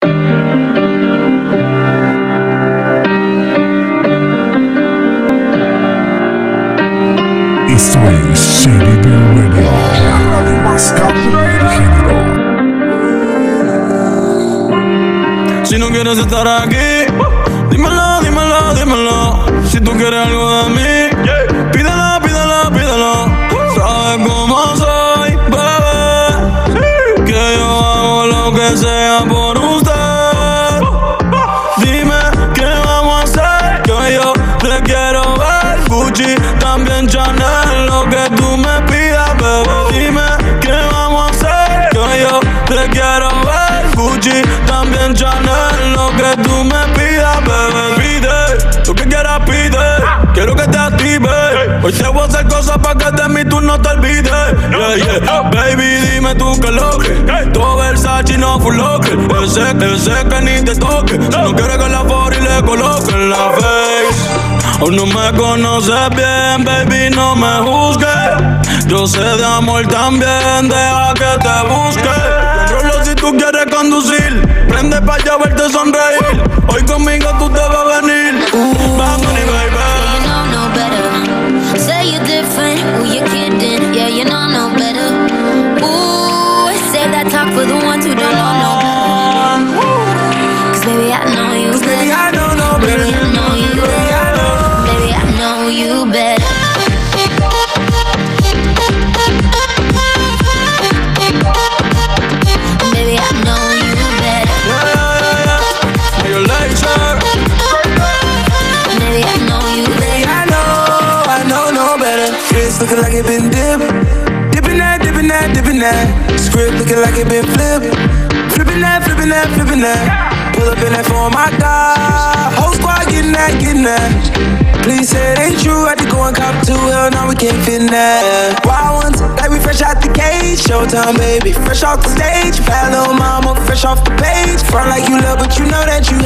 Esto es. Si no quieres estar aquí, dímelo, dímelo, dímelo. Si tú quieres algo de mí, pídelo, pídelo, pídelo. Sabes cómo soy, bebé. Que yo hago lo que sea por Chanel. Lo que tú me pidas, bebé. Dime qué vamos a hacer. Que yo te quiero ver. Gucci, también Chanel. Lo que tú me pidas, bebé. Pide lo que quieras, pide. Quiero que te active. Hoy te voy a hacer cosas para que de mí tú no te olvides. Yeah, yeah. Baby, dime tú qué lo que. Todo Versace no full locker. Ese, ese que ni te toque. Si no quieres que la y le coloque en la face. Aún no me conoces bien, baby, no me juzgues. Yo sé de amor también, deja que te busque. Controlo si tú quieres conducir. Prende pa' allá verte sonreír. Looking like it been dipped. Dipping that, dipping that, dipping that. Script looking like it been flipped. Flipping that, flipping that, flipping that. Pull up in that for my God. Whole squad getting that, getting that. Please say it ain't true. Had to go and cop two. Hell no, we can't fit that. Wild ones, like we fresh out the cage. Showtime, baby. Fresh off the stage. Bad little mama, fresh off the page. Front like you love, but you know that you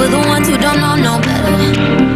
for the ones who don't know no better.